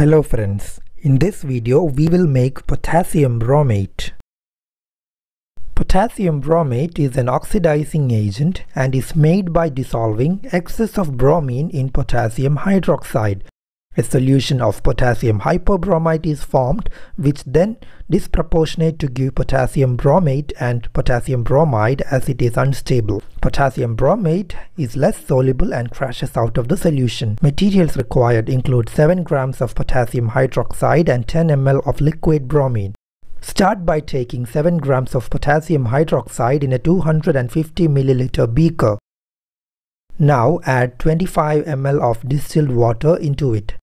Hello friends, in this video we will make potassium bromate. Potassium bromate is an oxidizing agent and is made by dissolving excess of bromine in potassium hydroxide a solution of potassium hypobromite is formed which then disproportionate to give potassium bromate and potassium bromide as it is unstable. Potassium bromate is less soluble and crashes out of the solution. Materials required include 7 grams of potassium hydroxide and 10 ml of liquid bromine. Start by taking 7 grams of potassium hydroxide in a 250 milliliter beaker. Now add 25 ml of distilled water into it.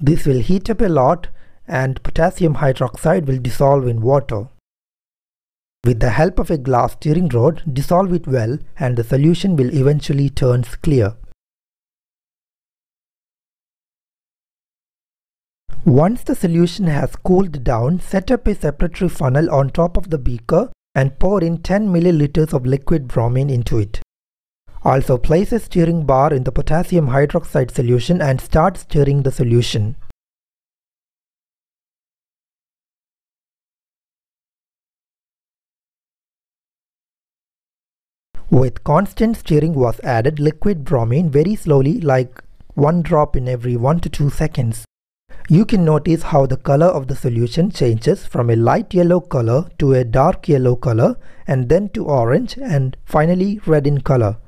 This will heat up a lot and potassium hydroxide will dissolve in water. With the help of a glass stirring rod, dissolve it well and the solution will eventually turn clear. Once the solution has cooled down, set up a separatory funnel on top of the beaker and pour in 10 milliliters of liquid bromine into it. Also place a stirring bar in the potassium hydroxide solution and start stirring the solution. With constant stirring was added liquid bromine very slowly like one drop in every 1 to 2 seconds. You can notice how the color of the solution changes from a light yellow color to a dark yellow color and then to orange and finally red in color.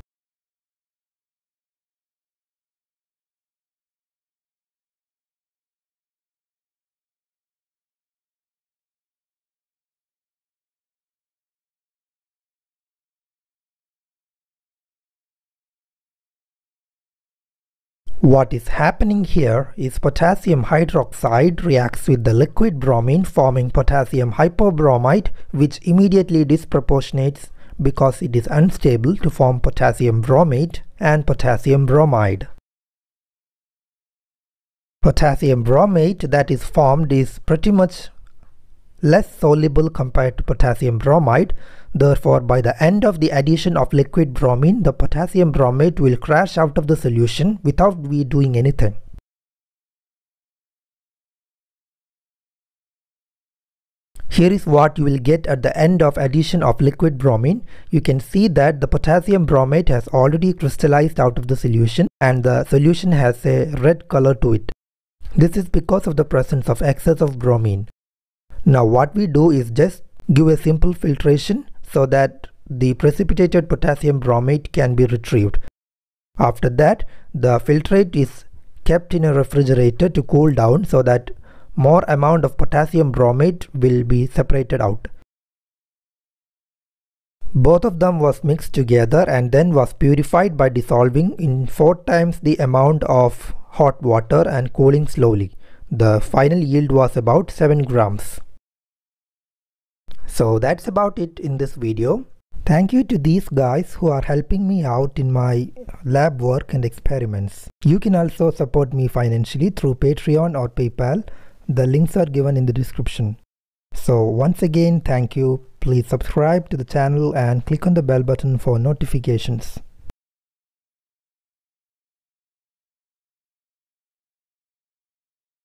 What is happening here is potassium hydroxide reacts with the liquid bromine forming potassium hypobromite which immediately disproportionates because it is unstable to form potassium bromate and potassium bromide. Potassium bromate that is formed is pretty much less soluble compared to potassium bromide Therefore, by the end of the addition of liquid bromine, the potassium bromate will crash out of the solution without we doing anything. Here is what you will get at the end of addition of liquid bromine. You can see that the potassium bromate has already crystallized out of the solution and the solution has a red color to it. This is because of the presence of excess of bromine. Now what we do is just give a simple filtration so that the precipitated potassium bromate can be retrieved. After that, the filtrate is kept in a refrigerator to cool down so that more amount of potassium bromate will be separated out. Both of them was mixed together and then was purified by dissolving in 4 times the amount of hot water and cooling slowly. The final yield was about 7 grams. So that's about it in this video. Thank you to these guys who are helping me out in my lab work and experiments. You can also support me financially through Patreon or PayPal. The links are given in the description. So once again, thank you. Please subscribe to the channel and click on the bell button for notifications.